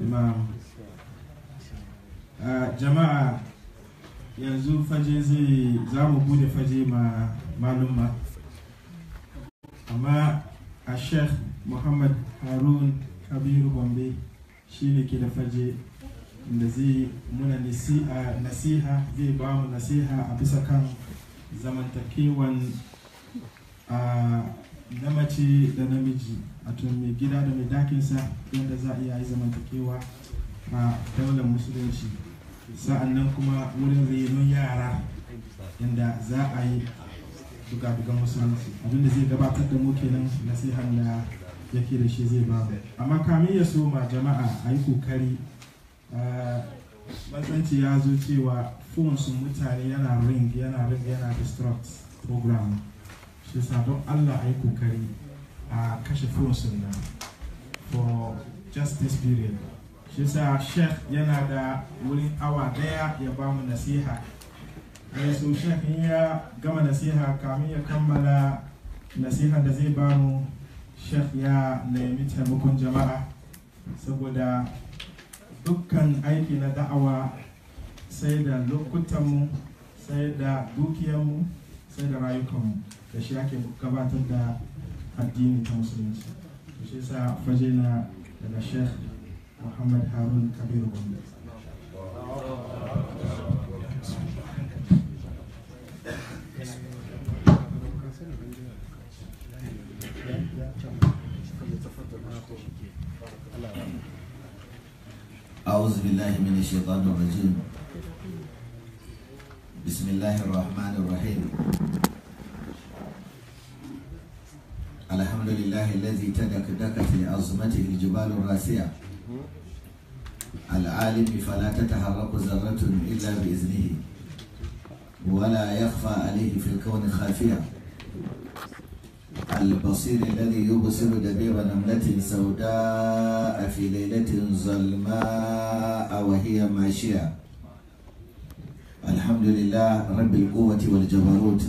imam. Ah, jama'a yanzu faje zai za mu buɗe faje ma malumma. Amma a sheikh muhammad harun kabiru gombe shi ne ke da faje da zai muna nasiha zai ba mu nasiha a bisa kan zamantakewan a na mace da namiji a mai gida da mai dakinsa yadda za a iya yi zamantakewa a daular musulunci. Sa'an nan kuma wurin renon yara yadda za a yi duka-dukan musulunci abin da zai gabatar da mu kenan nasihan da yake da shi zai ba amma kamin ya soma jama'a a yi ƙoƙari matsanci ya zo cewa su mutane yana ring yana ring yana distract program. Shi sa don allah a yi ƙoƙari a kashe sun nan for just this period. Shi sa sheikh yana da wurin awa ɗaya ya ba mu nasiha. Ya so sheikh in ya gama nasiha kamin ya kammala nasiha da zai ba mu sheikh ya nemi taimakon jama'a saboda dukkan aiki na da'awa sai da lokutanmu sai da dukiyarmu sai da rayukanmu da shi ake gabatar da addini ta musulunci shi sa faje na daga sheikh muhammad harun kabiru gombe أعوذ بالله من الشيطان الرجيم بسم الله الرحمن الرحيم الحمد لله الذي تدكدكت لعظمته الجبال الراسية العالم فلا تتحرك ذرة إلا بإذنه ولا يخفى عليه في الكون خافية البصير الذي يبصر دبيب نملة سوداء في ليلة ظلماء وهي ماشية الحمد لله رب القوة والجبروت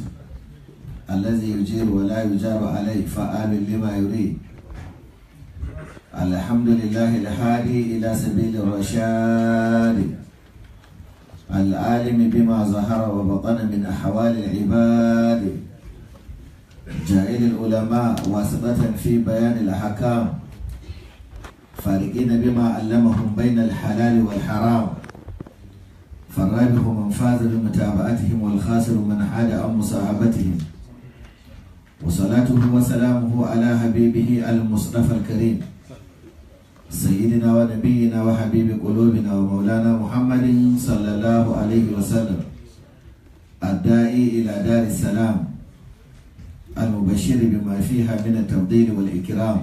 الذي يجير ولا يجار عليه فآل لما يريد الحمد لله الهادي إلى سبيل الرشاد العالم بما ظهر وبطن من أحوال العباد جائل العلماء واسطة في بيان الأحكام فارقين بما علمهم بين الحلال والحرام فالرابح من فاز بمتابعتهم والخاسر من حاد عن مصاحبتهم وصلاته وسلامه على حبيبه المصطفى الكريم سيدنا ونبينا وحبيب قلوبنا ومولانا محمد صلى الله عليه وسلم الداعي إلى دار السلام المبشر بما فيها من التفضيل والإكرام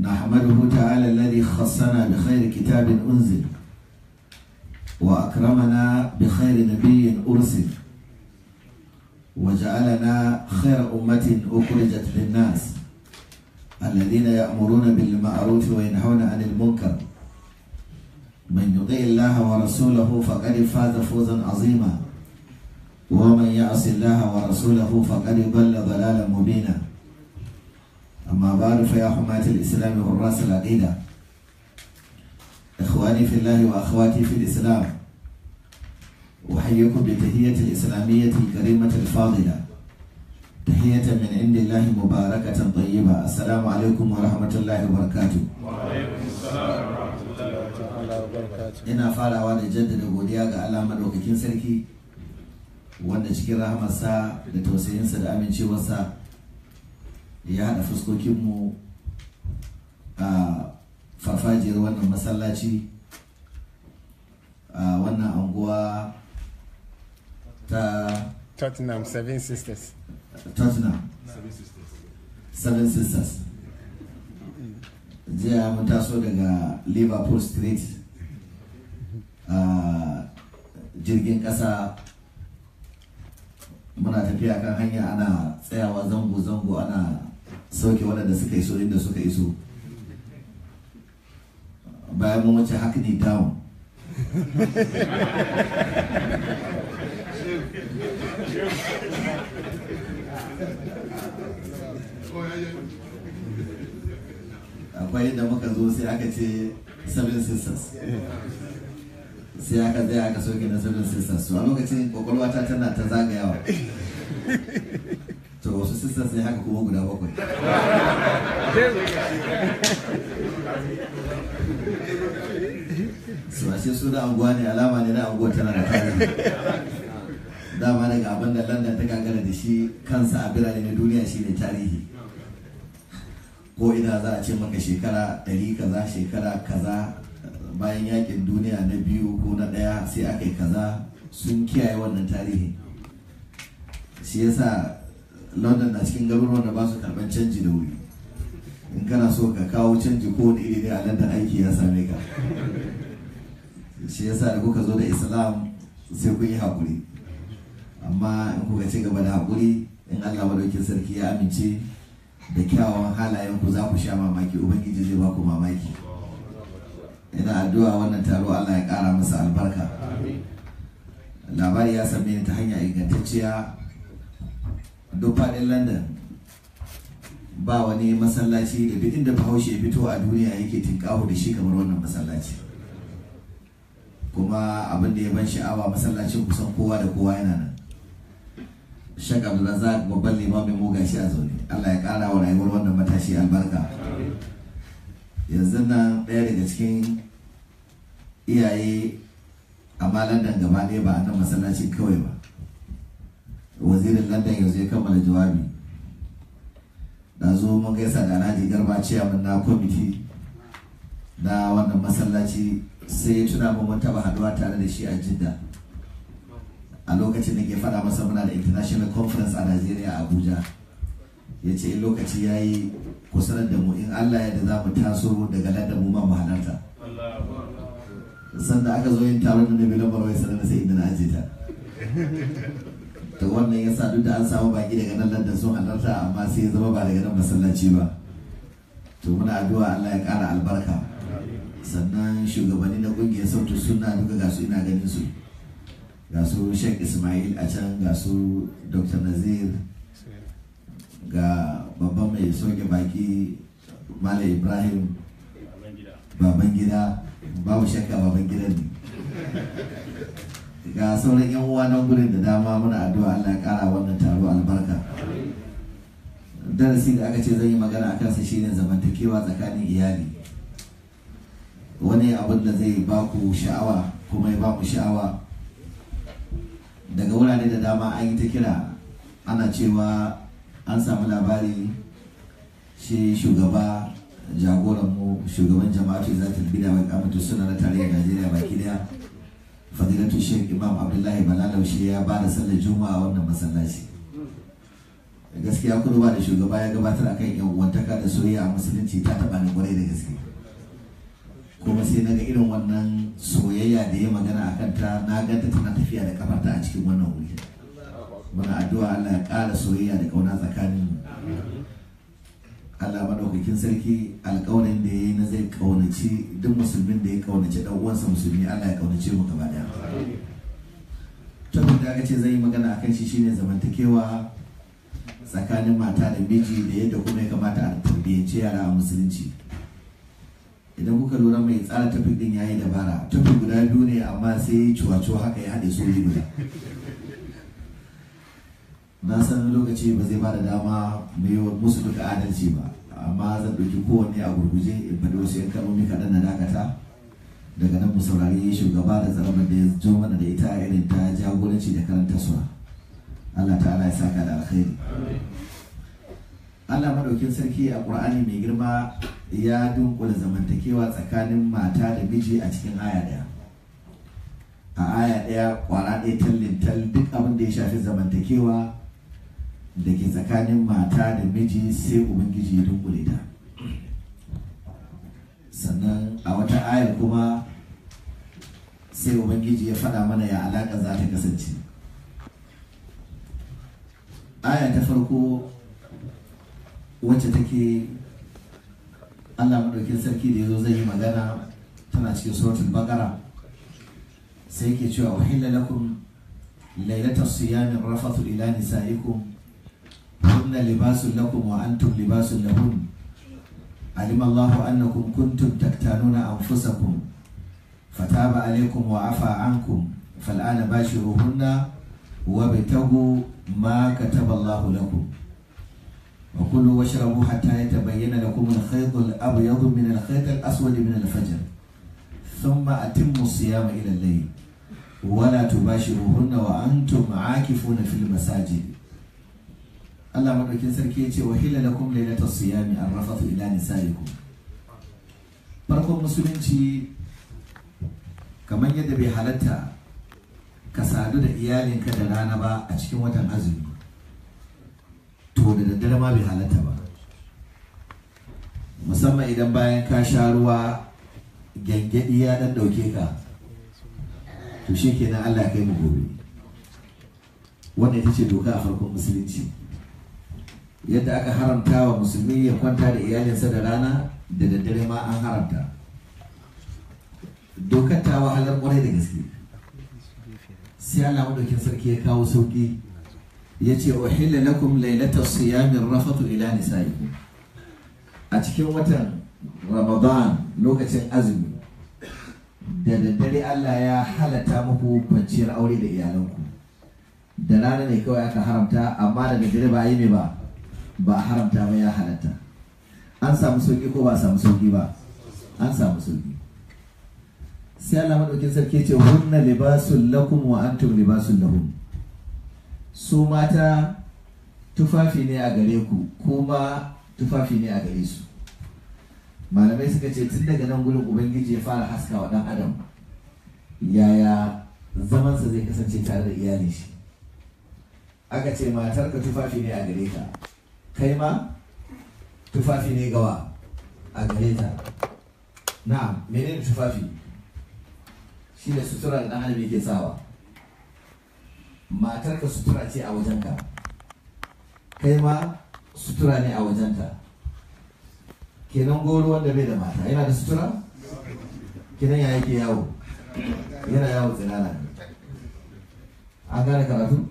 نحمده تعالى الذي خصنا بخير كتاب أنزل وأكرمنا بخير نبي أرسل وجعلنا خير أمة أخرجت للناس. الذين يأمرون بالمعروف وينهون عن المنكر. من يطيع الله ورسوله فقد فاز فوزا عظيما. ومن يعص الله ورسوله فقد ضل ضلالا مبينا. أما بعد فيا حماة الإسلام والرأس العقيدة. إخواني في الله وأخواتي في الإسلام أحييكم بتحية الإسلامية الكريمة الفاضلة تحية من عند الله مباركة طيبة السلام عليكم ورحمة الله وبركاته وعليكم السلام ورحمة الله وبركاته ina farawa da jaddada godiya ga Allah madaukakin sarki wanda cikin rahamarsa da tausayinsa da amincewarsa ya haɗa fuskokinmu a farfajiyar wannan masallaci a wannan anguwa ta Tottenham Seven Sisters. Tottenham. Seven sisters. Jiya mun taso daga liverpool street. A jirgin ƙasa muna tafiya kan hanya ana tsayawa zango-zango ana sauke waɗanda suka iso inda suka iso. Bayan mun wuce hackney down akwai inda muka zo sai aka ce seven sisters. Sai aka zai aka soke na seven sisters. A lokacin ƙwaƙwalwa ta tana ta zagayawa. To wasu sisters ne haka kuma guda bakwai. Su ashe su da anguwa ne alama ne na anguwa tana da tarihi. Dama daga abin da london ta gagara da shi kansa a birane na duniya shine tarihi. Ko ina za a ce maka shekara ɗari kaza shekara kaza bayan yaƙin duniya na biyu ko na ɗaya sai aka yi kaza sun kiyaye wannan tarihi. Shi yasa london na cikin garuruwan da ba su karɓar canji da wuri. In kana so ka kawo canji ko wani iri a london aiki ya same ka. Shi yasa da kuka zo da islam sai kun yi haƙuri. Amma in kuka ci gaba da haƙuri in allah madaukin sarki ya amince da kyawawan halayen ku za ku sha mamaki. Ubangiji zai ba ku mamaki. Ina addu'a wannan taro allah ya ƙara masa albarka. Labari ya same ni ta hanya ingantacciya. Duk faɗin london ba wani masallaci da duk inda bahaushe fito a duniya yake tinkaho da shi kamar wannan masallaci. Kuma abin da ya ban sha'awa masallacin kusan kowa da kowa yana nan. Shak abdulrazak babban limamin mu gashi a zaune. Allah ya kara wa rayuwar wannan matashi albarka. Yanzu nan ɗaya daga cikin iyaye a london gaba ɗaya ba a nan masallacin kawai ba. Wazirin london yanzu ya kammala jawabi. Da zo mun gaisa da alhaji garba ciyaman na kwamiti na wannan masallaci sai ya tuna mun taba haɗuwa tare da shi a jidda. A lokacin da ke fada masa muna da international conference a Najeriya a Abuja. Ya ce in lokaci ya yi kusurar da mu in Allah ya da za mu taso daga nan da mu ma mu halarta. Sanda aka zo yin taron da nabi lambar wai sanar da sai na aje ta. To wannan ya sa duk da an samu baki daga nan London sun halarta amma sai ya zama ba daga nan masallaci ba. To muna addu'a Allah ya kara albarka. Sannan shugabanni na ƙungiyar sautu suna duka ga su ina ganin su. Ga su sheikh ismail a can ga su dr nazir ga babban mai soke baki malam ibrahim baban gida babu shakka baban gidan ne. Ga sauran yan uwa nan gurin da dama muna addu'a Allah ya kara wannan taro albarka. Darasi da aka ce zan yi magana a kansa shine zamantakewa tsakanin iyali. Wani abin da zai ba ku sha'awa kuma ya ba ku sha'awa daga wurare da dama an yi ta kira ana cewa an samu labari shi shugaba jagoranmu shugaban jama'atu za ta bida mai kamata suna na tarayyar najeriya baki ɗaya. Fadilatu sheikh imam abdullahi balalau shi ya ba da sallar juma'a wannan masallaci. Gaskiya kudu ba da shugaba ya gabatar akan yan uwantaka da soyayya a musulunci ta taba ni ƙwarai da gaske. Kuma sai na ga irin wannan soyayya da ya magana a kanta na ganta tana tafiya da kafarta a cikin wannan wuri. Muna addu'a Allah ya ƙara soyayya da ƙauna tsakanin Allah madaukakin sarki alƙawarin da ya yi na zai ƙaunaci duk musulmin da ya ƙaunaci ɗan uwansa musulmi Allah ya ƙaunace mu gaba ɗaya. Tabbin da aka ce zai yi magana akan shi shine zamantakewa tsakanin mata da miji da yadda kuma ya kamata a tarbiyyance yara a musulunci. Idan kuka lura mai tsara tafi din yayi dabara. Tafi guda biyu ne amma sai cuwa-cuwa haka ya haɗe su guda. Na san lokaci ba zai ba da dama mu yi musu duka adalci ba amma zan ɗauki kowanne a gurguje in faɗi wasu yan kalmomi kaɗan na dakata. Daga nan mu saurari shugaba da tsarabar da ya zo mana da ita irin ta jagoranci da karantarsuwa Allah ta'ala ya saka da alkhairi. Allah madaukin sarki a Qur'ani mai girma ya dunkula zamantakewa tsakanin mata da miji a cikin aya ɗaya a aya ɗaya kwara ɗaya tallintal duk abin da ya shafi zamantakewa da ke tsakanin mata da miji sai ubangiji ya dunkule ta. Sannan a wata ayar kuma sai ubangiji ya faɗa mana ya alaƙa za ta kasance. Aya ta farko wacce take Allah maɗaukin sarki da ya zo zai yi magana tana cikin suratul baqara sai yake cewa uhilla lakum lailatal siyami rafathu ila nisaikum hunna libasun lakum wa antum libasun lahun علم الله أنكم كنتم تختانون أنفسكم فتاب عليكم وعفى عنكم فالآن باشروهن وابتغوا ما كتب الله لكم وكلوا واشربوا حتى يتبين لكم الخيط الأبيض من الخيط الأسود من الفجر ثم أتموا الصيام إلى الليل ولا تباشروهن وأنتم عاكفون في المساجد Allah madaukin sarki ya ce wa hila lakum lailata siyami arrafatu ila nisaikum farkon musulunci kamar yadda bai halatta ka sadu da iyalinka da rana ba a cikin watan azumi To da daddare ma bai halatta ba. Musamman idan bayan ka sha ruwa gyangyaɗi ya ɗan ɗauke ka to shi kenan Allah kai mu gobe. Wannan ita ce doka a farkon musulunci. Yadda aka haramta wa musulmi ya kwanta da iyalinsa da rana da daddare ma an haramta. Dokar ta wahalar ƙwarai da gaske. Sai Allah madaukin sarki ya kawo sauƙi ya ce uhilla lakum lailatas siyamin rafatu ila nisaikum. A cikin watan ramadan lokacin azumi da daddare Allah ya halatta muku kwanciyar aure da iyalanku. Da rana ne kawai aka haramta amma da daddare ba yi mai ba ba haramta ba ya halatta. An samu sauƙi ko ba samu sauƙi ba? An samu sauƙi sai Allah madaukin sarki ce hunna libasul lakum wa antum libasul lahum. Su mata tufafi ne a gare ku kuma tufafi ne a gare su. Malamai suka ce tun daga nan gurin ubangiji ya fara haska wa dan adam yaya zamansa zai kasance tare da iyalin shi. Aka ce matarka tufafi ne a gare ka kai ma tufafi ne gawa a gare ta. Na'am menene tufafi? Shi ne sutura da ɗan adam yake sawa. Matarka sutura ce a wajenka. Kai ma sutura ne a wajenta kenan goro wanda bai da mata yana da sutura? Kenan ya yake yawo? Yana yawo tsinana an gane karatu?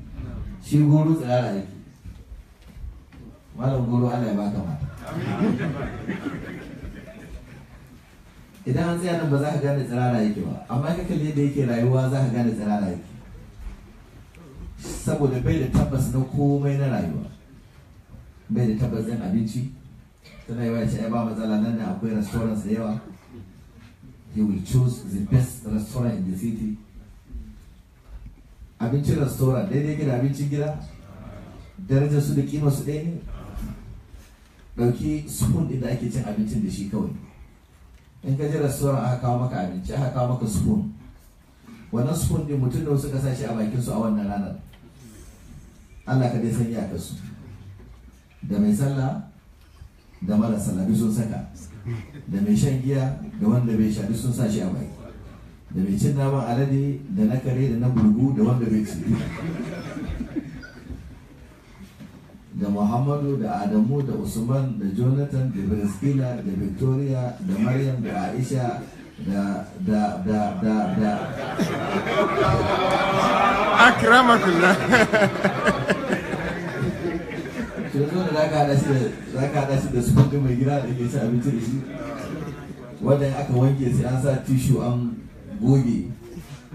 Shi goro tsinana yake. Malam goro Allah ya baka mata. Idan an tsaya nan ba za ka gane tsirara yake ba. Amma ka kalli yadda yake rayuwa za ka gane tsirara yake. Saboda bai da tabbas na komai na rayuwa. Bai da tabbas ɗin abinci. Tana yi wace ba matsala nan da akwai restaurants da yawa. He will choose the best restaurant in the city. Abincin restaurant daidai gida abincin gida? Darajar su da kima su ɗaya ne? Ɗauki spoon ɗin da ake cin abincin da shi kawai. In ka je restaurant aka kawo maka abinci aka kawo maka spoon. Wannan spoon ɗin mutum da suka sa shi a bakin su a wannan ranar? Allah ka dai san iyakar su da mai sallah da mara sallah duk sun saka. Da mai shan giya da wanda bai sha duk sun sa shi a baki. Da mai cin naman alade da na kare da na burgu da wanda bai ci. Da muhammadu da adamu da usman da jonathan da briskila da victoria da maryam da aisha da da da da da. Akramakullah. da zaka hada da da sufan mai gida da ke ci abinci da shi. Wanda aka wanke sai an sa tishu an goge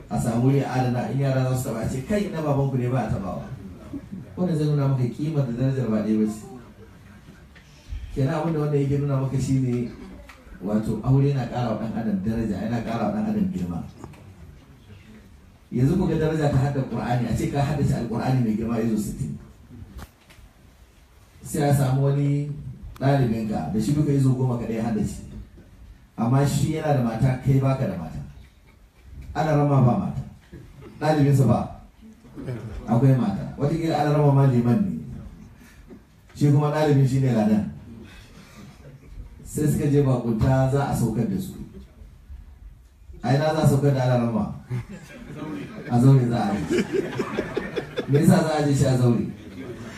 a samu ne adana. In yara za su taba ce kai na babanku ne ba a tabawa wanda zai nuna maka kimar da darajar ba ɗaya ba ce. Kenan abin da wanda yake nuna maka shine wato aure yana ƙara wa ɗan adam daraja yana ƙara wa ɗan adam girma. Yanzu ku ga daraja ta hadda qur'ani. A ce ka haddace alqur'ani mai girma izo 60 sai a samu wani ɗalibinka da shi duka izo goma ka ɗaya haddace amma shi yana da mata kai baka da mata. Ana rama ba mata. Ɗalibinsa ba. Akwai mata. Watakila ana rama ma liman ne. Shi kuma ɗalibin shi ne ladan. Sai suka je bakunta za a saukar da su. A ina za a saukar da ana rama? A zaure za a yi. Me yasa za a je shi a zaure?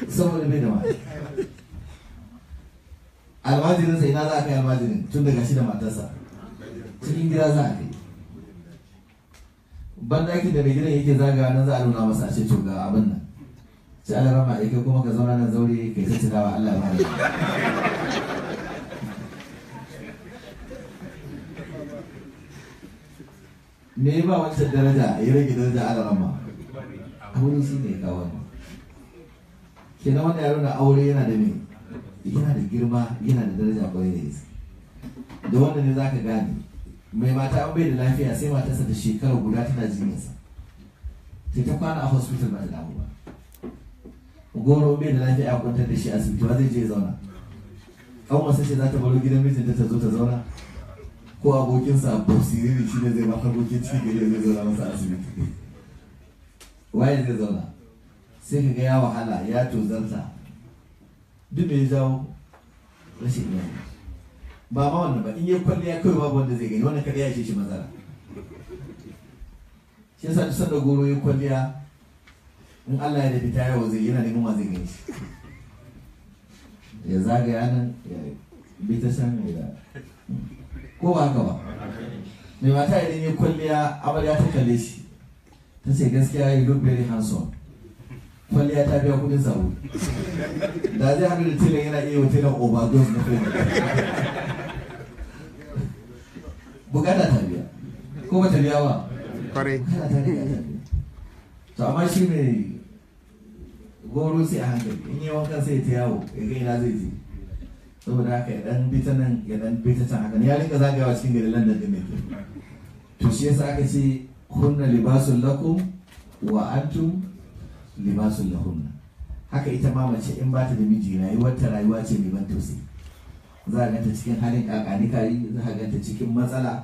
Saboda bai da mata. almajirin sai na za a kai almajirin? Tun daga shi da matarsa. Cikin gida za a kai. Ban daki da mai gidan yake zaga nan za a nuna masa a ce to ga abin nan. Sai Allah rama a kai kuma ka zauna nan zaure kai ta dawa Allah ya me ba wancan daraja? A yi rage daraja a rama. Aure shi ne ya kawo kenan wannan yaro na aure yana da me? Yana da girma yana da daraja ƙwarai da gaske. Da wannan ne zaka gane mai mata an bai da lafiya sai matarsa da shekara guda tana jinyarsa. Sai ta kwana a hospital ba ta damu ba. Goro bai da lafiya a kwantar da shi asibiti ba zai je zauna. An wasu ce za ta baro gidan mijinta ta zo ta zauna. Ko abokinsa abu siriri shi ne zai ma harkokin cikin gari zai zauna masa asibiti. Waye zai zauna? Sai ka ga ya wahala ya tozarta. Duk me ya jawo rashin iyali ba ma wannan ba in yi kwalliya kawai babu wanda zai gani wannan kada ya shi matsala. Shi yasa duk sanda goro ya kwalliya in Allah ya da fita yawa zai yana neman ma zai gani ya zagaya nan ya bi ta san ya ko ba haka ba? Mai mata idan ya kwalliya amarya ta kalle shi. Ta ce gaskiya you look very handsome. Kwalliya ta biya kuɗin sabo da zai haɗu da tilan yana iya wa tilan overdose na kai buƙata ta biya. Ko ba ta biya ba? Kwarai. to amma shi mai goro sai a hankali. In yi wankan sai ta yawo ya ga ina zai je. Saboda haka ya dan bi ta nan ya dan bi ta can haka. Ya rinka zagayawa cikin gari London din ne. To shi yasa aka ce kunna libasun lakum wa antum libasun lahunna. Haka ita ma mace in ba ta da miji rayuwar ta rayuwa ce mai ban tausayi. Za a ganta cikin halin kakani kari za a ganta cikin matsala.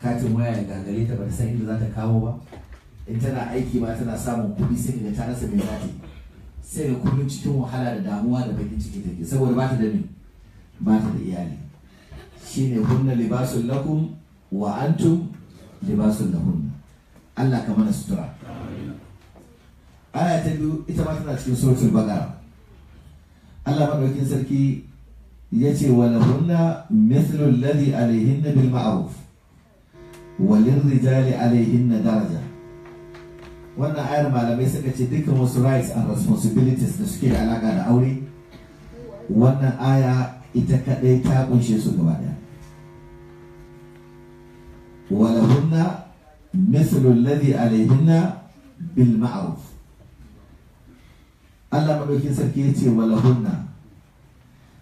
Katin waya ya gagare ta ba ta san inda za ta kawo ba. In tana aiki ma tana samun kuɗi sai ga ta rasa mai za sai ga kullum cikin wahala da damuwa da bakin ciki take. Saboda ba ta da me? Ba ta da iyali. Shine hunna libasun lakum wa antum libasun lahunna. Allah ka mana sutura. aya ta biyu ita ma tana cikin suratul baqara. Allah madaukin sarki ya ce wa lahunna mithlu alladhi alayhinna bil ma'ruf wa lirrijali alayhinna daraja. Wannan ayar malamai suka ce dukkan wasu rights and responsibilities da suke da alaka da aure wannan aya ita kadai ta kunshe su gaba ɗaya wa lahunna mithlu alladhi alayhinna bil ma'ruf. Allah maɗaukin sarki ya ce walahunna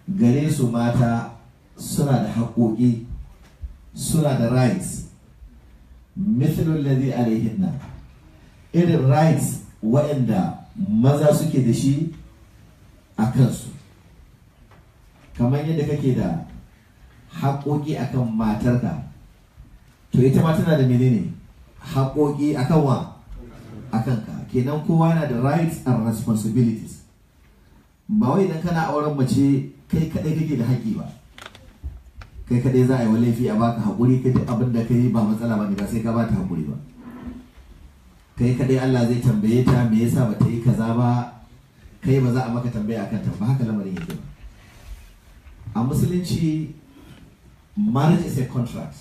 gare su mata suna da haƙoƙi suna da rights. Mithlul ladhi alaihinna irin rights waɗanda maza suke da shi a kansu. Kamar yadda kake da haƙoƙi akan matarka to ita ma tana da menene? Haƙoƙi akan wa? Akan ka kenan kowa yana da rights and responsibilities. Ba wai idan kana auren mace kai kadai kake da haƙƙi ba. Kai kadai za a yi wa laifi a baka haƙuri kai duk abin da kai ba matsala ba ne ba sai ka ba ta haƙuri ba. Kai kadai Allah zai tambaye ta me yasa ba ta yi kaza ba kai ba za a maka tambaya akan ta ba haka lamarin yake ba. A musulunci marriage is a contract.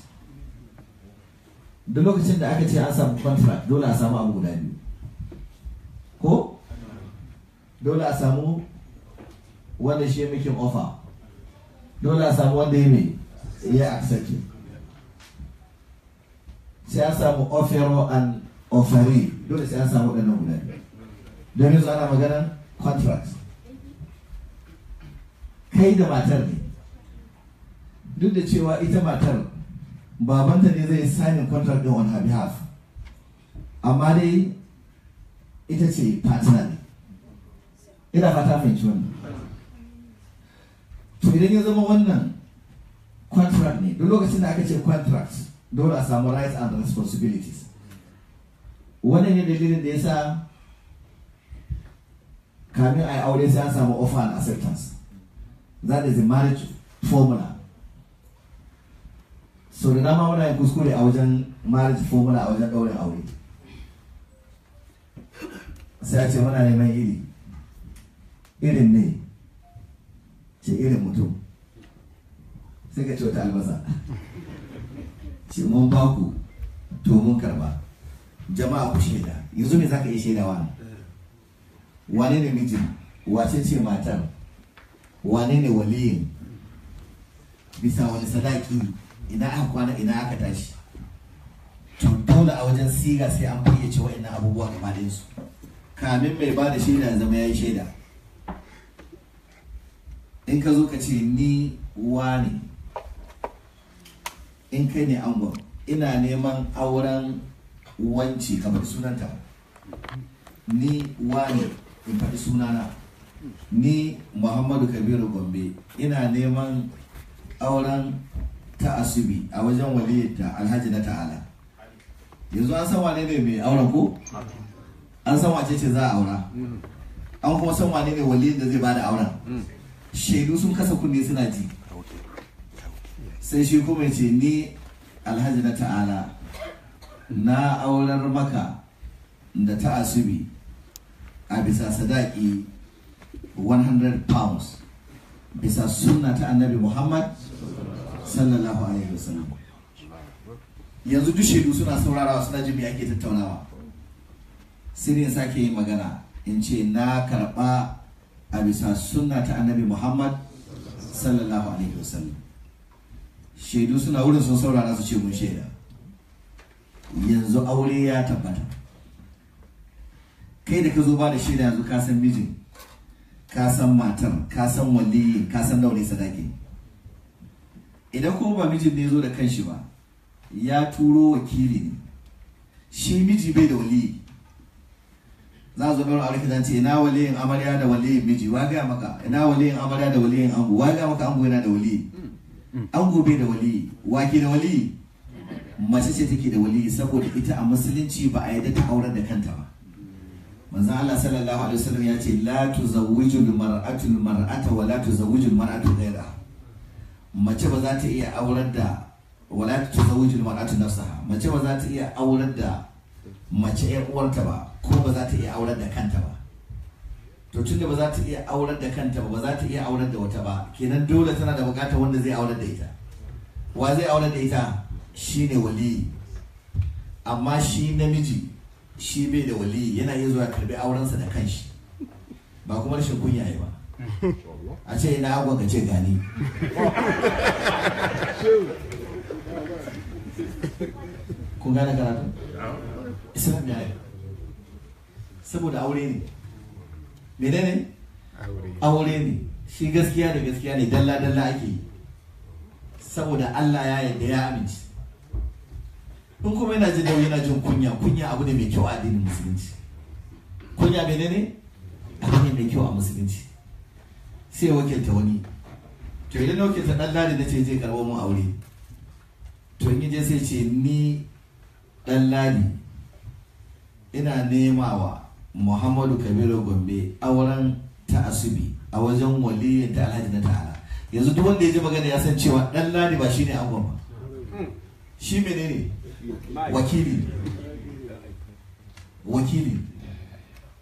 Duk lokacin da aka ce an samu contract dole a samu abu guda biyu ko dole a samu wanda shi making offer. Dole a samu wanda ya mai ya accept sai an samu offero and offering. Dole sai an samu waɗannan guda don yanzu ana maganar contract. Kai da matar ne. Duk da cewa ita matar babanta ne zai signing contract din on her behalf. Amma dai ita ce partner ne. Ina fata fahimci wannan. To idan ya zama wannan contract ne duk lokacin da aka ce contract dole a samu rights and responsibilities. Wannan ne dalilin da ya sa kamin a yi aure sai an samu offer and acceptance. That is the marriage formula. So da dama yin kuskure a wajen marriage formula a wajen ɗaurin aure. Sai a ce muna neman iri. Irin ne? Ce irin mutum? Sai ka wata albasa. Ce mun ba ku to mun karɓa. Jama'a ku shaida. Yanzu ne za ka iya shaidawa wane ne mijin? Wace ce matar? Wane ne waliyin? Bisa wani sadaki ina aka kwana ina aka tashi. To dole a wajen siga sai an fayyace wa'annan abubuwa gaba su kamin mai ba da shaida zama ya yi shaida. In ka zo ka ce ni wani in kai ne angon ina neman auren wanci ka faɗi sunanta. Ni wani in faɗi sunana. Ni muhammadu kabiru gombe ina neman auren ta asubi a wajen waliyarta alhaji na ta'ala. Yanzu an san wane ne mai auren ko? An san wace ce za a aura? An kuma san wane ne waliyin da zai ba da auren? Shaidu sun kasa kunne suna ji. Sai shi kuma ce ni alhaji na ta'ala na aurar maka da ta asubi a bisa sadaki 100 pounds bisa sunna ta annabi muhammad sallallahu alaihi wasallam. Yanzu duk shaidu suna saurarawa suna jin me ake tattaunawa. Ne sake yin magana in ce na karɓa a bisa sunna ta annabi muhammad sallallahu alaihi wasallam. Shaidu suna wurin sun saurara su ce mun shaida. Yanzu aure ya tabbata. Kai da ka zo ba da shaida yanzu ka san mijin ka san matar ka san waliyin ka san ne sadaki. Idan kuma ba mijin ne zo da kanshi ba ya turo wakili ne. Shi miji bai da waliyi. Za zo ɗaura aure kidan ce ina waliyin amarya da waliyin miji? Wa ga maka? Ina waliyin amarya da waliyin ango? Wa ga maka ango yana da waliyi ango bai da waliyi wa ke da waliyi mace ce take da waliyi saboda ita a musulunci ba a yarda ta aurar da kanta ba. Manzo Allah sallallahu alaihi wasallam ya ce la tuzawwiju al-mar'atu al-mar'ata wa la tuzawwiju al-mar'atu ghayraha. Mace ba za ta iya aurar da wala tuzawwiju al-mar'atu nafsaha. Mace ba za ta iya aurar da mace ƴar uwarta ba. Ko ba za ta iya aurar da kanta ba. To tunda ba za ta iya aurar da kanta ba ba za ta iya aurar da wata ba kenan dole tana da buƙatar wanda zai aurar da ita. Wa zai aurar da ita? Shine waliyi amma shi namiji shi bai da waliyi yana iya zuwa karɓi aurensa da kanshi. Ba kuma rashin kunya yi ba. A ce ina agwa ka ce gani. Kun gane karatu? Islam ya yi. Saboda aure ne. Menene? Aure. Ne. Shi gaskiya da gaskiya ne dalla dalla ake yi. Saboda Allah ya yarda ya amince. In kuma yana jin nauyi yana jin kunya kunya abu ne mai kyau a addinin musulunci. Kunya menene? Abu ne mai kyau a musulunci. Sai wakilta wani. To idan na wakilta dan ladi na ce zai karɓo mun aure. To in je sai ce ni dan ladi ina nema wa muhammadu kabiru gombe auren ta asubi a wajen waliyin ta alhaji na ta'ala. Yanzu duk wanda ya ji magana ya san cewa dan ladi ba shine angon ba. Shi menene? Wakili wakili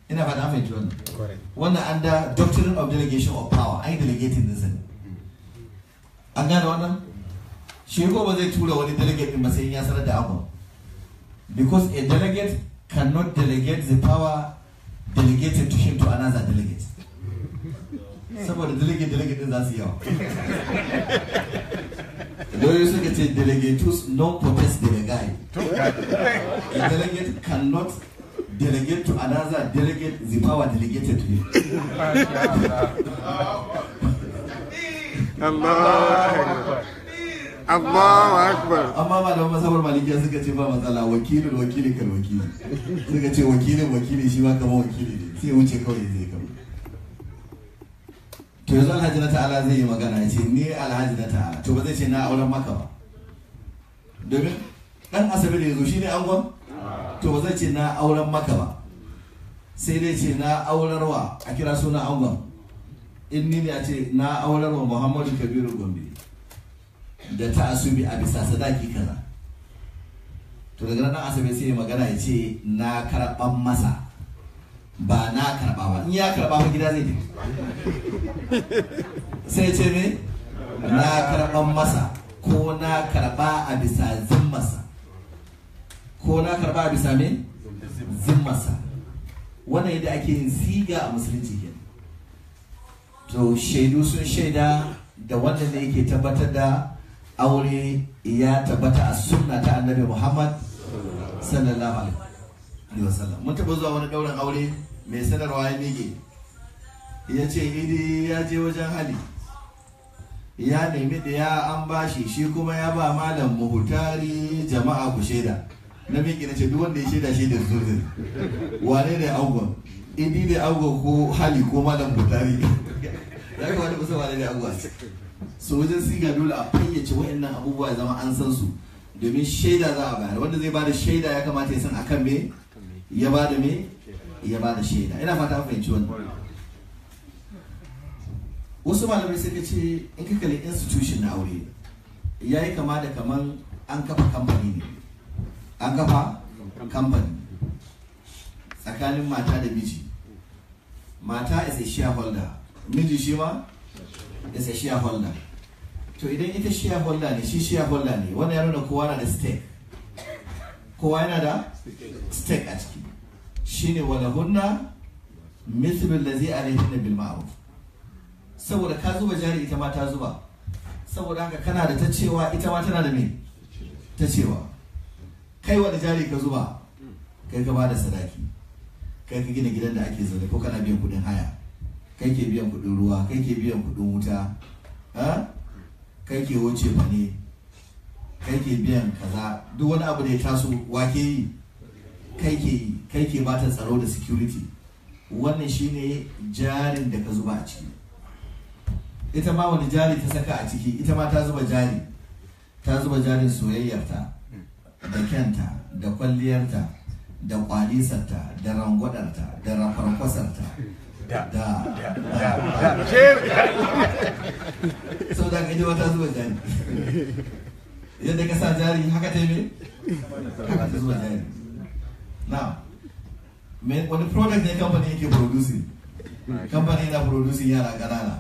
ina an fahimci wannan. Wannan under doctrine of delegation of power. An yi delegating din sani an gane wannan? Shi ko ba zai tura wani delegate din ba sai ya sanar da angon. Because a delegate cannot delegate the power delegated to him to another delegate saboda delegate delegate din za su yawa Lawyer suka ce delegatus non potest delegai. A delegate cannot delegate to another delegate the power delegated to him. Allahu Akbar. Amma ba da masabar malikiya suka ce ba matsala wakilin wakili kan wakili. Suka ce wakilin wakili shi ma kama wakili ne sai wuce kawai zai kama. To yanzu alhaji na ta'ala zai yi magana ya ce ni alhaji na ta'ala to ba zai ce na auren maka ba. Domin dan asabi da ya zo shi ne angon? To ba zai ce na auren maka ba. Sai dai ce na aurarwa a kira suna angon. In ni ne a ce na aurarwa Muhammadu Kabiru Gombe. Da ta asubi a bisa sadaki kaza. To daga nan asabe sai magana ya ce na karɓan masa. Ba na karɓa ba. In ya karɓa ba gida zai tafi. Sai ce me? Na karɓan masa ko na karɓa a bisa zimmarsa. Ko na karɓa a bisa me? Zimmarsa. Wannan yadda ake yin siga a musulunci kenan. To shaidu sun shaida da wannan ne yake tabbatar da aure ya tabbata a sunna ta annabi Muhammad sallallahu alaihi wasallam. Mun taba zuwa wani ɗaurin aure mai sanarwa ya mige ya ce idi ya je wajen hali ya nemi da ya an bashi shi kuma ya ba malam muhutari jama'a ku shaida. Na miƙe na ce duk wanda ya shaida shaidar zurzuri wane ne angon idi ne angon ko hali ko malam muhutari ya ga wani kusa wane ne angon so wajen siga dole a fayyace wa'annan abubuwa zama an san su. Domin shaida za a bayar. Wanda zai ba da shaida ya kamata ya san akan me? Ya ba da me? Ya ba da shaida. Ina fata fahimci wannan. Wasu malamai suka ce in ka kalli institution na aure ya yi kama da kaman an kafa kamfani ne. An kafa kamfani. Tsakanin mata da miji. Mata is a shareholder. Miji shi ma is a shareholder. To idan ita shareholder ne shi shareholder ne wannan ya nuna kowa na da stake. Kowa yana da stake a ciki. Shine wala hunna mithlu allazi alayhinna bil ma'ruf. Saboda ka zuba jari ita ma ta zuba. Saboda haka kana da ta cewa ita ma tana da me? Ta cewa. Kai wani jari ka zuba kai ka ba da sadaki. Kai ka gina gidan da ake zaune ko kana biyan kuɗin haya. Kai ke biyan kuɗin ruwa kai ke biyan kuɗin wuta ha? Kai ke wuce ne kai ke biyan kaza. Duk wani abu da ya taso wake yi? Kai ke yi kai ke bata tsaro da security. Wannan shine jarin da ka zuba a ciki. Ita ma wani jari ta saka a ciki ita ma ta zuba jari. Ta zuba jarin soyayyarta da kyanta da kwalliyarta da kwalisarta da rangwadarta da rafarkwasarta da da. sau da ita ma ta zuba jari yadda ka sa jari haka ta yi haka ta zuba jari na wani product ne kamfani yake producing kamfani na producing yara ƙanana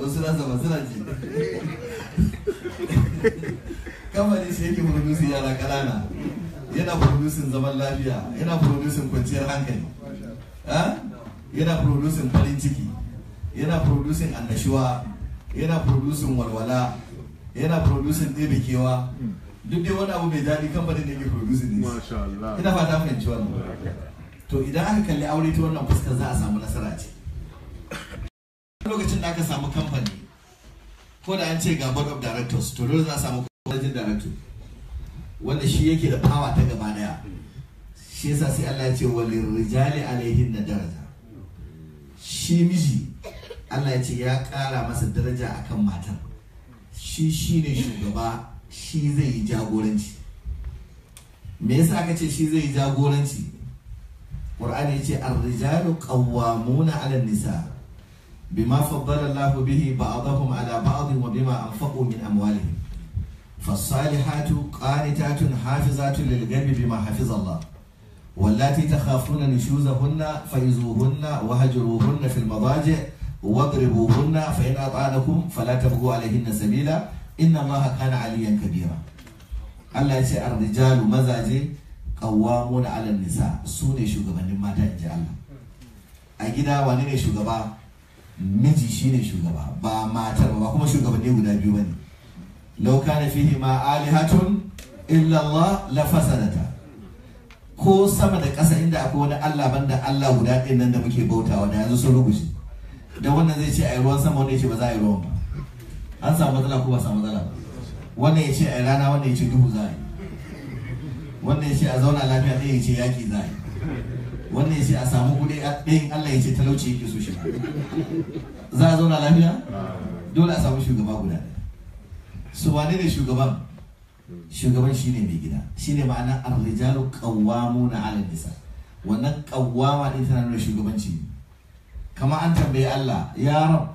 wasu na zama suna ji kamfani shi yake producing yara ƙanana yana producing zaman lafiya yana producing kwanciyar hankali. Yana producing farin ciki yana producing annashuwa yana producing walwala yana producing ɗebe kewa. Duk dai wani abu mai daɗi kamfanin da yake producing ne. Ina fata fahimci wannan. To idan aka kalli aure ta wannan fuskar za a samu nasara ce. Lokacin da aka samu kamfani ko da an ce ga board of directors to dole za a samu managing director. Wanda shi yake da power ta gaba ɗaya. Shi yasa sai Allah ya ce walil rijali alaihin na daraja. Shi miji Allah ya ce ya kara masa daraja akan matar. Shi shine shugaba shi zai yi jagoranci. Me yasa aka ce shi zai yi jagoranci? Qur'ani ya ce ar-rijalu qawwamuna 'ala an-nisa bima faddala Allah bihi ba'dahum 'ala ba'd wa bima anfaqu min amwalihim. فالصالحات قانتات حافظات للغيب بما حفظ الله واللاتي تخافون نشوزهن فإذوهن وهجروهن في المضاجع واضربوهن فإن أطعنكم فلا تبغوا عليهن سبيلا إن الله كان عليا كبيرا الله يسي الرجال مزاجي قوامون على النساء سوني شغبان ما تنجي الله أجدا وانيني شغبا miji shine shugaba ba matar ba kuma shugabanni guda biyu bane law kana fihi ma alihatun illa Allah la fasadata ko sama da ƙasa inda akwai wani Allah banda Allah guda ɗin nan da muke bautawa da yanzu sun rubuce da wannan zai ce a yi ruwan sama wanda ya ce ba za a yi ruwan ba an samu matsala ko ba samu matsala ba wannan ya ce a yi rana wannan ya ce duhu za a yi wannan ya ce a zauna lafiya ɗaya ya ce yaƙi za a yi wannan ya ce a samu kuɗi ɗayan Allah ya ce talauci yake so shi za a zauna lafiya dole a samu shugaba guda ɗaya su wane ne shugaban? Shugaban shine mai gida. Shine ma'ana ar-rijalu qawwamuna 'ala nisa. Wannan qawwama din tana nuna shugabanci kama an tambaye Allah ya rab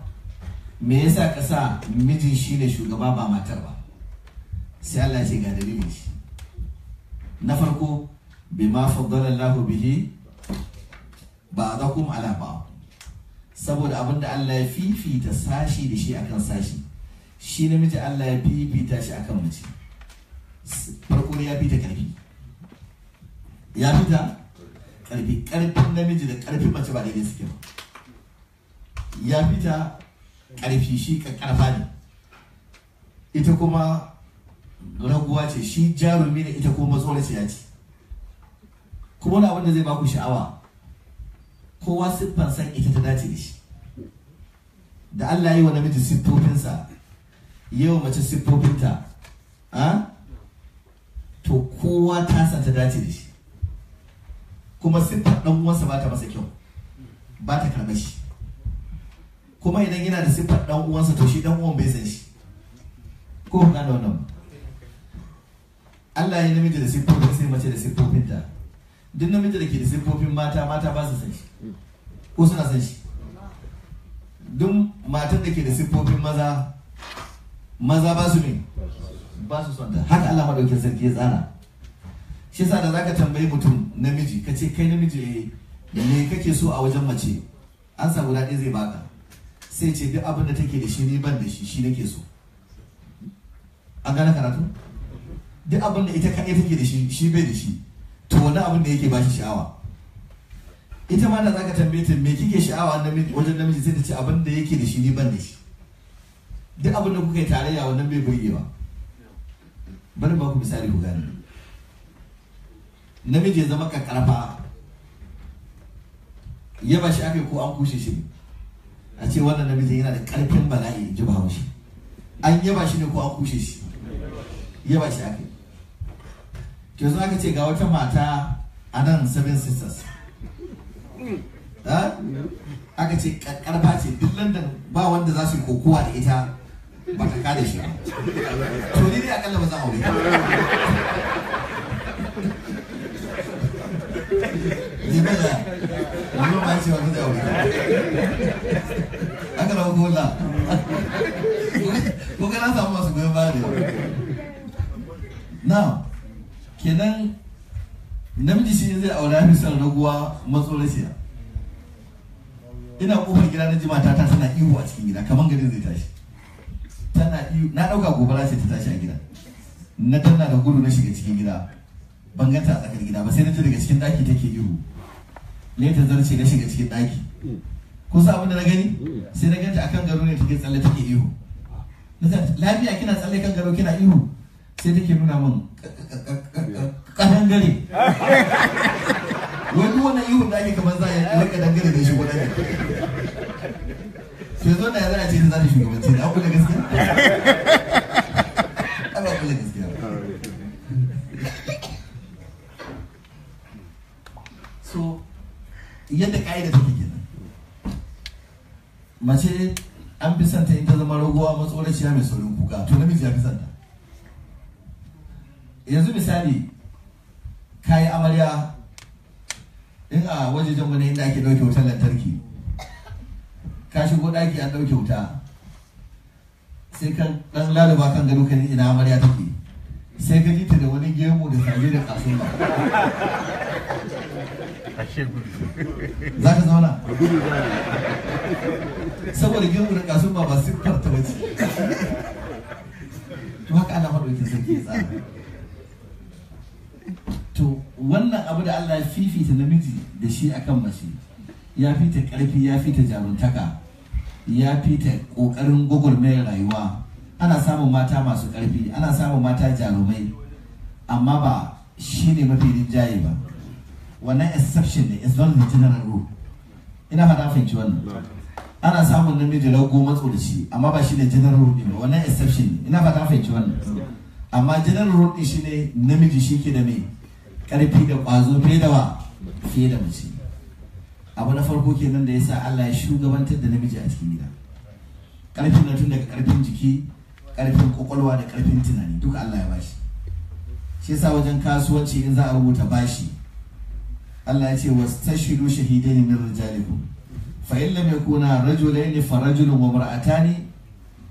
me yasa ka sa mijin shine shugaba ba matar ba? Sai Allah ya ce ga dalilin shi. Na farko bima faddala Allah bihi ba'dakum 'ala ba'd. Saboda abin da Allah ya fifita sashi da shi akan sashi. Shi namiji Allah ya fifita shi akan mace. Farko ne ya fita ƙarfi ya fita ƙarfi ƙarfin namiji da ƙarfin mace ba daidai suke ba. Ya fita ƙarfi shi karfa ne. Ita kuma raguwa ce shi jarumi ne ita ko matsoraciya ce. Kuma wani abin da zai baku sha'awa kowa siffan san ita ta dace da shi. Da Allah ya yi wa namiji siffofinsa wa mace siffofinta a? To kowa ta san ta dace da shi. Kuma siffar ɗan uwansa ba ta masa kyau ba ta karɓar shi. Kuma idan yana da siffar ɗan uwansa to shi ɗan uwan bai san shi. Ko ku gane wannan? Allah ya namiji da siffofin sai mace da siffofinta. Duk namiji da ke da siffofin mata mata ba su san shi. Ko suna san shi? Duk matan da ke da siffofin maza maza ba su ne ba su son ta. Haka Allah madaukin sarki ya tsara. Shi yasa da zaka tambayi mutum namiji ka ce kai namiji eh me kake so a wajen mace? An samu daɗi zai baka. Sai ce duk abin da take da shi ni ban da shi shi nake so. An gane karatu? Duk abin da ita kaɗai take da shi shi bai da shi. To wani abin da yake ba shi sha'awa. Ita ma da za ka tambaye ta me kike sha'awa wajen namiji? Sai ta ce abin da yake da shi ni ban da shi. Duk abin da kuka yi tarayya wannan bai burgewa bari ba ku misali ku gane. Namiji ya zama kakkarfa ya ba shi aka ko an kushe shi a ce wannan namiji yana da ƙarfin bala'i ji ba haushi an yaba shi ne ko an kushe shi? Yaba shi aka ke zo aka ce ga wata mata a nan seven sisters. Aka ce karfa ce. Duk london ba wanda za su yi kokowa da ita ba ta kada shi to ni dai akalla ba zan aure ni ba da ni ba ce wani zai aure aka rawa ko la ko kana samu masu goyon baya da now kenan namiji shi zai aure fi son raguwa matsoraciya ina ƙofar gida na jima ta tana ihu a cikin gida kamar garin zai tashi. Tana ihu na ɗauka gobara ce ta tashi a gida. Na tana da gudu na shiga cikin gida. Ban ganta a tsakar gida ba sai na ji daga cikin daki take ihu. Ne ta zarce na shiga cikin daki kusa abin da na gani? Sai na ganta akan gado ne take tsalle take ihu. Lafiya kina tsalle kan gado kina ihu? Sai take nuna min kadan gare wani wannan ihun da ake kamar za a yi kadan gare da shi wadanda sai zo da ya zara ce ta zata shugabanci da akwai da gaskiya ana kula gaskiya so yadda ka'ida take kenan mace an fi santa in ta zama raguwa matsoraciya mai saurin kuka to namiji ya fi santa yanzu misali kayi amarya in a wajejen wani inda ake ɗauke wutar lantarki ka shigo ɗaki an ɗauke wuta. Sai ka ɗan laluba kan gado kan ina amarya take. Sai ka ji ta da wani gemu da saje da kasuwa za ka zauna? Saboda gemu da kasuwa ba siffar ta bace to haka ana maɗaukin sarki tsara. To wannan abu da Allah ya fifita namiji da shi akan mace ya fita ƙarfi ya fita jaruntaka ya fita ƙoƙarin gwagwarmayar rayuwa. Ana samun mata masu ƙarfi ana samun mata jarumai amma ba shi ne mafi rinjaye ba. Wannan exception ne is not the general rule. Ina fata fahimci wannan. Ana samun namiji rago matso da shi amma ba shi ne general rule ne wannan exception ne ina fata fahimci wannan. Amma general rule din shi ne namiji shi ke da mai ƙarfi da ƙwazo fiye da wa? Fiye da mace. Abu na farko kenan da ya sa Allah ya shugabantar da namiji a cikin gida. Ƙarfin na tun daga ƙarfin jiki ƙarfin ƙwaƙwalwa da ƙarfin tunani duka Allah ya bashi. Shi yasa wajen kasuwanci in za a rubuta bashi Allah ya ce wastashidu shahidaini min rijalikum. Fa in lam yakuna rajulaini fa rajulun wa mar'atani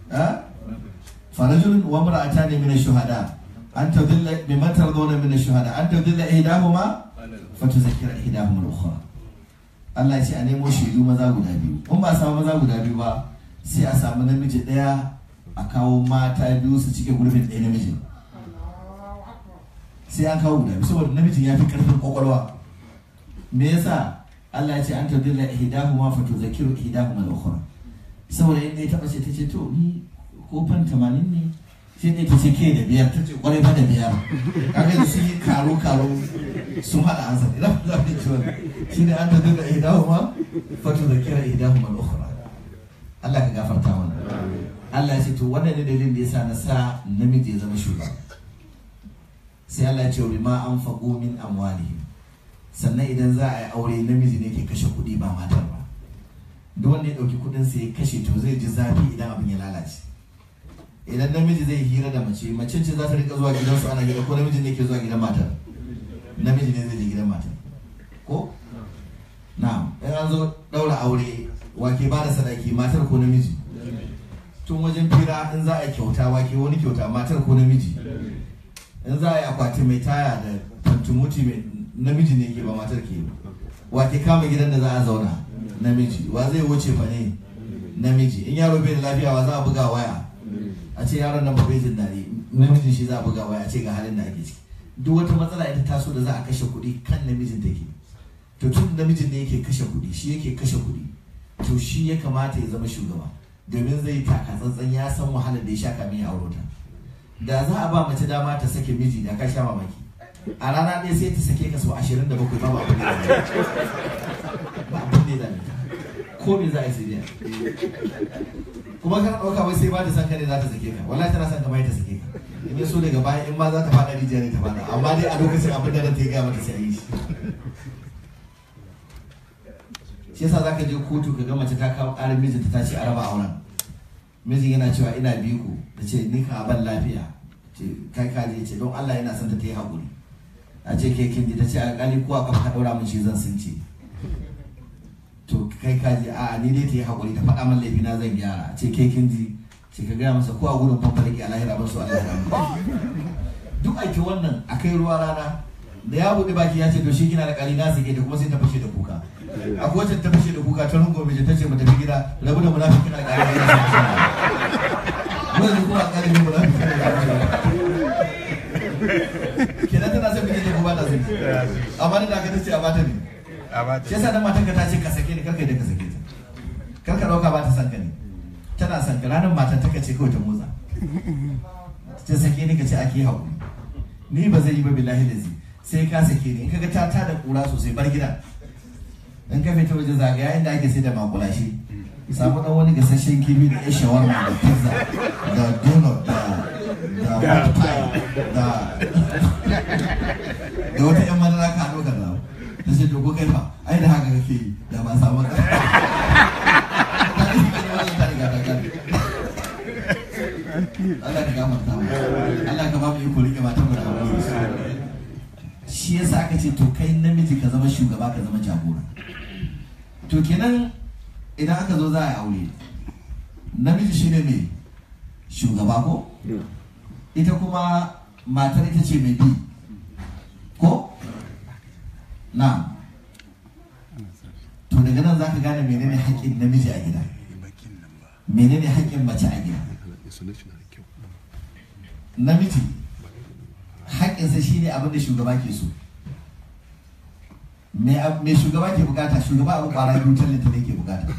fa rajulun wa mar'atani min ash-shuhada. An tadilla bima tardawna min ash-shuhada. An tadilla ihdahuma fa tuzakkira ihdahuma al-ukhra. Allah ya ce a nemo shaidu maza guda biyu. In ba samu maza guda biyu ba sai a samu namiji ɗaya a kawo mata biyu su cike gurbin ɗaya namijin. Sai an kawo guda biyu saboda namijin ya fi ƙarfin ƙwaƙwalwa. Me yasa Allah ya ce an tadilla ihdahuma fa tudhakkiru ihdahuma al-ukhra. Saboda in dai ta bace ta ce to ni ko fan 80 ne shi ne ta ce da biyar? Ta ce ƙwarai fa da biyar. Kaga da yi karo karo sun haɗa ansa idan za ku ci ne an ta duka ihdahuma fatu da kira al-ukhra Allah ka gafarta mana. Allah ya ce to wannan ne dalilin da yasa na sa namiji ya zama shugaba. Sai Allah ya ce wa ma anfaqu min amwalihim. Sannan idan za a yi aure namiji ne ke kashe kuɗi ba matar ba. Duk wanda ya ɗauki kuɗin sa ya kashe to zai ji zafi idan abin ya lalace. Idan namiji zai hira da mace mace ce za ta riƙa zuwa gidansu ana gida ko namiji ne ke zuwa gidan matar? Namiji ne zai je gidan matar. Ko? Na'am. In an zo ɗaura aure wake ba da sadaki matar ko namiji? Tun wajen fira in za a kyauta wake wani kyauta matar ko namiji? In za a yi akwati mai taya da fantumuti mai namiji ne ke ba matar ke wake kama gidan da za a zauna? Namiji. Wa zai wuce fa ne? Namiji. In yaro bai da lafiya wa za a buga waya? A ce yaron nan ba bai jin daɗi. Namijin shi za a buga waya a ce ga halin da ake ciki. Duk wata matsala ita taso da za a kashe kuɗi kan namijin take. To tun namijin ne yake kashe kuɗi shi yake kashe kuɗi. To shi ya kamata ya zama shugaba. Domin zai taka tsantsan ya san wahalar da ya sha kamin ya auro ta. Da za a ba mace dama ta sake miji da ka sha mamaki. A rana ɗaya sai ta sake ka sau ashirin da bakwai da ba abin da ya ko me za a yi sai kuma kana ɗauka wai sai ba ta san ka ne za ta sake ka. Wallahi tana son ka bai ta sake ka. In so daga baya in ma za ta faɗa rijiya ne ta faɗa. Amma dai a lokacin abin da ta gaya mata sai yi shi. Shi yasa zaka je kotu ka ga mace ta kawo ƙarin mijinta ta ce a raba auren. Mijin yana cewa ina biku ta ce ni ka ban lafiya. Ce kai ka je. Ce don Allah yana son ta yi haƙuri. A ce ke kin ji? Ta ce alƙali ko a kafa ka ɗaura min shi zan sun ce. To kai ka je a ni dai ta yi haƙuri ta faɗa min laifi na zan gyara. A ce ke kin ji ce ka gaya masa ko a gudun fanfarki a lahira ban su Allah ya duk aiki wannan a kai ruwa rana da ya buɗe baki ya ce to shi kina da ƙali na sake ta kuma sai ta fashe da kuka. A wacce ta fashe da kuka ta rungo mai ta ce mu tafi gida rabu da munafikin alƙali ne wanda kuma alƙali ne munafikin alƙali kenan tana son miji ne ko ba ta son amma da aka tace a bata ne. Shi yasa dan matan ka ta ce ka sake ni kar ka da ka sake ta. Kar ka ɗauka ba ta son ka ne. Tana son ka ranar matan ta ce kawai ta motsa. Ta sake ni ka ce ake haƙuri. Ni ba zai yi ba billahi da sai ka sake ni. In kaga ta ta da kura sosai bar gida. In ka fita waje zagaya inda ake sai da makulashi. Samu dan wani gasasshen kibi da ya shawarma da pizza da donut da da da da. wata yan madara ka haɗo ka zawo ta ce dogo kai fa? Ai da haka kake yi da ba samu ka. Allah ka gafarta mu Allah ka ba mu iko riƙe matan mu da shi yasa aka ce to kai namiji ka zama shugaba ka zama jagora. To kenan idan aka zo za a yi aure namiji shine mai shugaba ko? Ita kuma matar ita ce mai bi ko? Na to daga nan za ka gane menene haƙƙin namiji a gida. Menene haƙƙin mace a gida. Namiji haƙƙinsa shine abin da shugaba ke so. Me shugaba ke buƙata shugaba abu kwara biyu tallata ne ke buƙata.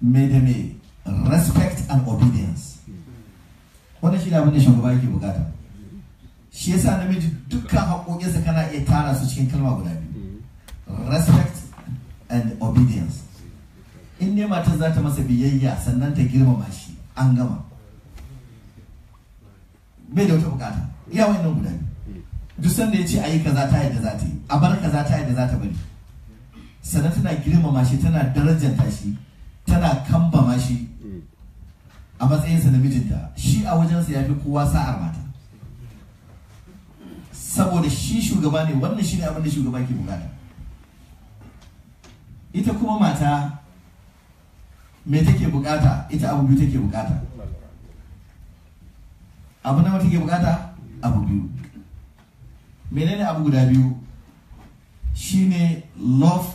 Me da me? Respect and obedience. Wannan shi ne abin shugaba ke buƙata. Shi yasa namiji dukkan haƙoƙinsa kana iya tara su cikin kalma guda biyu. Respect and obedience. In ne matar za ta masa biyayya sannan ta girmama shi an gama. Bai da wata buƙata iya wannan guda biyu. Duk sanda ya ce a yi kaza ta yadda za ta yi. A bar kaza ta yadda za ta bari. Sannan tana girmama shi tana darajanta shi tana kambama shi a matsayinsa na mijinta. Shi a wajensa ya fi kowa sa'ar mata. Saboda shi shugaba ne wannan shi ne abin da shugaba ke buƙata. Ita kuma mata me take buƙata? Ita abu biyu take buƙata. Abu nawa take buƙata? Abu biyu. Menene abu guda biyu? Shine love